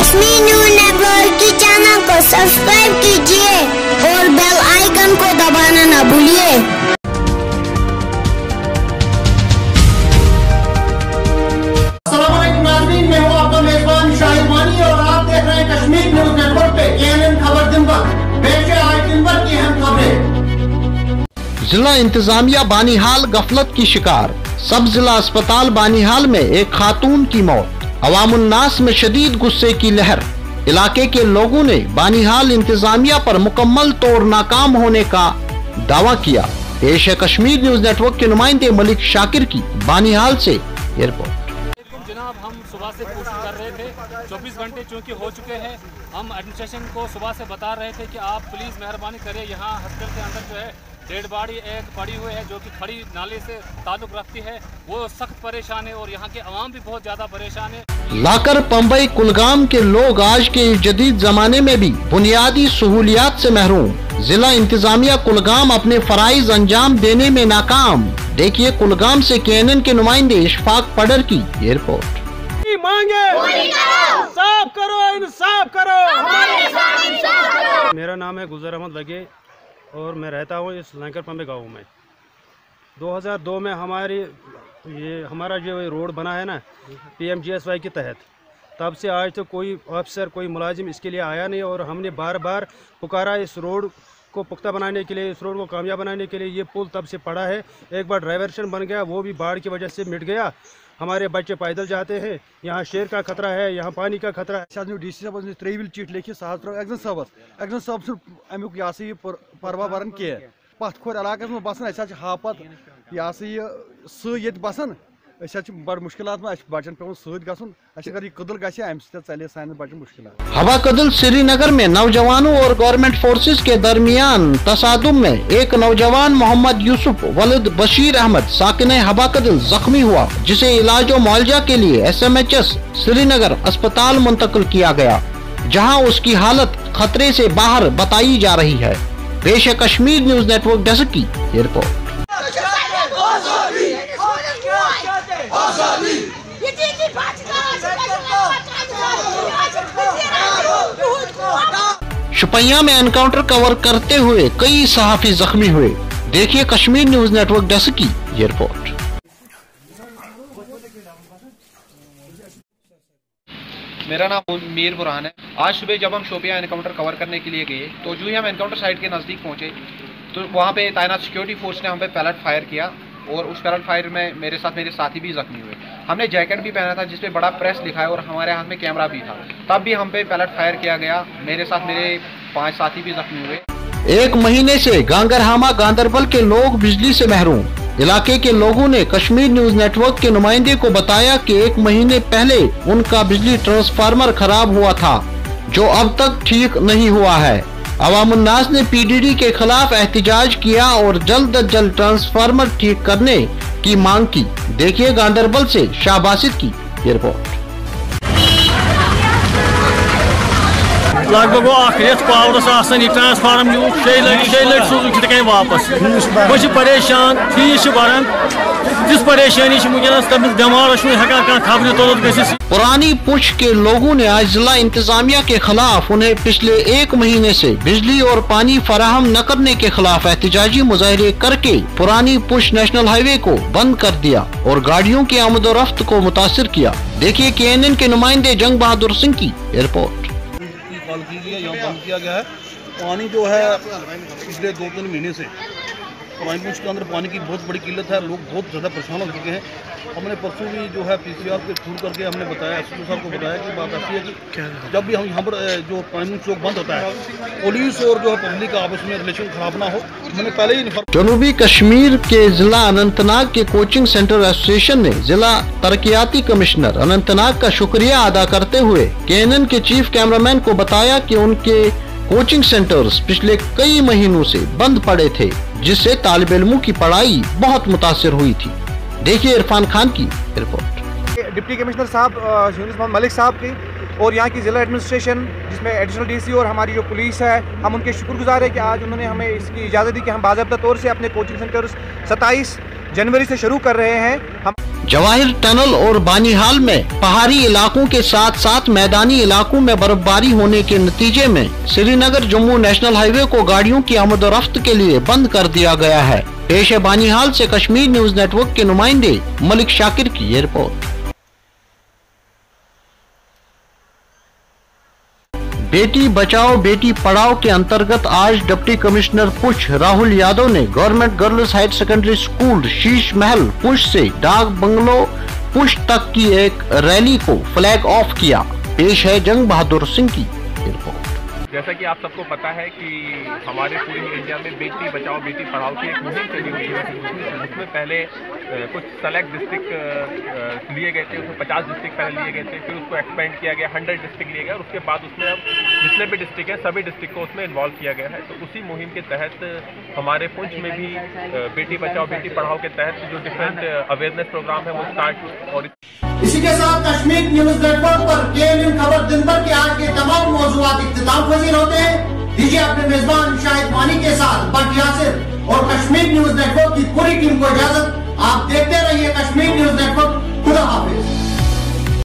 Kashmir news network की channel को subscribe कीजिए और बेल आइकन को दबाना न भूलिए। अस्सलाम नाजरीन मैं हूँ आपका मेजबान शाहिद मानी और आप देख रहे हैं कश्मीर न्यूज़ नेटवर्क खबर दिन भर पेश है आज दिन की अहम खबरें। जिला इंतजामिया बानीहाल गफलत की शिकार। सब जिला अस्पताल बानीहाल में एक खातून की मौत। अवामुन्नास में शदीद गुस्से की लहर। इलाके के लोगों ने बानिहाल इंतजामिया पर मुकम्मल तौर नाकाम होने का दावा किया। पेश है कश्मीर न्यूज़ नेटवर्क के नुमाइंदे मलिक शाकिर की बानिहाल से एयरपोर्ट। जनाब, हम सुबह से कोशिश कर रहे थे। 24 घंटे चूँकि हो चुके हैं, हम एडमिनिस्ट्रेशन को सुबह से बता रहे थे कि आप प्लीज़ मेहरबानी करें। यहाँ हॉस्पिटल के अंदर जो है डेड बाड़ी एक पड़ी हुई है जो कि खड़ी नाले से ताल्लुक़ रखती है। वो सख्त परेशान है और यहाँ के अवाम भी बहुत ज़्यादा परेशान है। लाकर पंबई कुलगाम के लोग आज के जदीद जमाने में भी बुनियादी सहूलियात से महरूम। जिला इंतजामिया कुलगाम अपने फराइज अंजाम देने में नाकाम। देखिए कुलगाम से केएनएन के नुमाइंदे इशफाक पडर की एयरपोर्ट की मांगे। साफ़ करो इंसाफ करो। मेरा नाम है गुजर अहमद लगे। और मैं रहता हूँ इस लंकर पम्बे गाँव में। 2002 में हमारी, ये हमारा जो रोड बना है ना पीएमजीएसवाई के तहत, तब से आज तो कोई ऑफिसर कोई मुलाजिम इसके लिए आया नहीं और हमने बार बार पुकारा इस रोड को पुख्ता बनाने के लिए, इस रोड को कामयाब बनाने के लिए ये पुल तब से पड़ा है। एक बार डाइवर्शन बन गया, वो भी बाढ़ की वजह से मिट गया। हमारे बच्चे पैदल जाते हैं। यहाँ शेर का खतरा है, यहाँ पानी का खतरा है। डी सी साहब त्रेविल चिट लिखित सह त्रो एग्जन साहबस एग्जन साहब सु अमुक यह यह परवा बरन कह पथ खोर इलाक में बसान हापत यह सह ये बसान बड़ मुश्किल बचन पे अगर यह कदल बचन मुश्किल हवा कदल श्रीनगर में नौजवानों और गवर्नमेंट फोर्सेस के दरमियान तसादुम में एक नौजवान मोहम्मद यूसुफ वलद बशीर अहमद साकिन हवा कदल जख्मी हुआ जिसे इलाज और मुआवजा के लिए S M H S Srinagar अस्पताल मुंतकिल किया गया जहाँ उसकी हालत खतरे से बाहर बताई जा रही है पेश कश्मीर न्यूज़ नेटवर्क डेस्क की रिपोर्ट शुपैया में एनकाउंटर कवर करते हुए कई सहाफी जख्मी हुए। देखिए कश्मीर न्यूज़ नेटवर्क डेस्क की ये रिपोर्ट। मेरा नाम मीर बुरहान है। आज सुबह जब हम शोपिया एनकाउंटर कवर करने के लिए गए तो जो ही हम एनकाउंटर साइट के नज़दीक पहुँचे तो वहाँ पे तैनात सिक्योरिटी फोर्स ने हम पे पैलेट फायर किया। और उस पैलेट फायर में मेरे साथ मेरे साथी भी जख्मी हुए। हमने जैकेट भी पहना था जिसपे बड़ा प्रेस लिखा है और हमारे हाथ में कैमरा भी था। तब भी हम पे पैलेट फायर किया गया। मेरे साथ मेरे पाँच साथी भी जख्मी हुए। एक महीने से गांगरहामा गांधरबल के लोग बिजली से महरूम। इलाके के लोगों ने कश्मीर न्यूज़ नेटवर्क के नुमाइंदे को बताया कि एक महीने पहले उनका बिजली ट्रांसफार्मर खराब हुआ था, जो अब तक ठीक नहीं हुआ है। अवामुन्नास ने पीडीडी के खिलाफ एहतजाज किया और जल्द अज जल्द ट्रांसफार्मर ठीक करने की मांग की। देखिए गांधरबल से शाहबासित की रिपोर्ट। लगभग रेत पावरस आसान ट्रांसफार्म तक वापस बह परेशान फ़ीस भरान जिस परेशानी वनस तमिस बेमार हेकान खबर तोलत गि पुरानी पुश के लोगों ने आज जिला इंतजामिया के खिलाफ उन्हें पिछले एक महीने से बिजली और पानी फराहम न करने के खिलाफ एहतजाजी मुजाहरे करके पुरानी पुश नेशनल हाईवे को बंद कर दिया और गाड़ियों की आमदोरफ्त को मुतासर किया। देखिए के एन एन के नुमाइंदे जंग बहादुर सिंह की रिपोर्ट। कॉल है, यहाँ बंद किया गया है। पानी जो है पिछले दो तीन महीने से पुरानी के अंदर पानी की बहुत बड़ी किल्लत है लोग बहुत ज़्यादा परेशान हो चुके हैं। हमने परसों भी जो है पी सी आर पे फ़ोन करके हमने बताया एस साहब को बताया कि बात ऐसी है कि जब भी हम यहाँ पर जो पानी चौक बंद होता है पुलिस और जो है पब्लिक का आपस में रिलेशन खराब ना हो। मैंने पहले ही इन्फॉर्म जनूबी कश्मीर के जिला अनंतनाग के कोचिंग सेंटर एसोसिएशन ने जिला तरक्याती कमिश्नर अनंतनाग का शुक्रिया अदा करते हुए के के चीफ कैमरामैन को बताया कि उनके कोचिंग सेंटर्स पिछले कई महीनों से बंद पड़े थे। जिससे तालब इलमों की पढ़ाई बहुत मुतासर हुई थी। देखिए इरफान खान की रिपोर्ट। डिप्टी कमिश्नर साहब मलिक साहब की और यहाँ की ज़िला एडमिनिस्ट्रेशन, जिसमें एडिशनल डीसी और हमारी जो पुलिस है, हम उनके शुक्रगुजार है कि आज उन्होंने हमें इसकी इजाज़त दी कि हम बाबा तौर से अपने कोचिंग सेंटर्स सत्ताईस जनवरी से शुरू कर रहे हैं। हम जवाहिर टनल और बानीहाल में पहाड़ी इलाकों के साथ साथ मैदानी इलाकों में बर्फबारी होने के नतीजे में श्रीनगर जम्मू नेशनल हाईवे को गाड़ियों की आमदोरफ्त के लिए बंद कर दिया गया है। पेश है बानीहाल से कश्मीर न्यूज़ नेटवर्क के नुमाइंदे मलिक शाकिर की रिपोर्ट। बेटी बचाओ, बेटी पढ़ाओ के अंतर्गत आज डिप्टी कमिश्नर पुछ। राहुल यादव ने government girls higher secondary school, Sheesh Mahal, Poonch से डाक बंगलो पुश तक की एक रैली को फ्लैग ऑफ़ किया। पेश है जंग बहादुर सिंह की रिपोर्ट। जैसा कि आप सबको पता है कि हमारे पूरे इंडिया में बेटी बचाओ, बेटी पढ़ाओ की एक मुहिम चली हुई है। उसमें पहले कुछ सेलेक्ट डिस्ट्रिक्ट लिए गए थे, उसमें पचास डिस्ट्रिक्ट पहले लिए गए थे, फिर उसको एक्सपेंड किया गया हंड्रेड डिस्ट्रिक्ट लिए गए, और उसके बाद उसमें अब जितने भी डिस्ट्रिक्ट हैं, सभी डिस्ट्रिक्ट को उसमें इन्वॉल्व किया गया है। तो उसी मुहिम के तहत हमारे पुंछ में भी बेटी बचाओ, बेटी पढ़ाओ के तहत जो डिफरेंट अवेयरनेस प्रोग्राम है, वो स्टार्ट और इसी के साथ कश्मीर न्यूज़ नेटवर्क पर के खबर दिन भर के आज के तमाम मौजूद इख्ताम पजीर होते हैं। दीजिए अपने मेजबान शाहिद वानी के साथ बट यासिर और कश्मीर न्यूज़ नेटवर्क की पूरी टीम को इजाज़त। आप देखते रहिए कश्मीर न्यूज़ नेटवर्क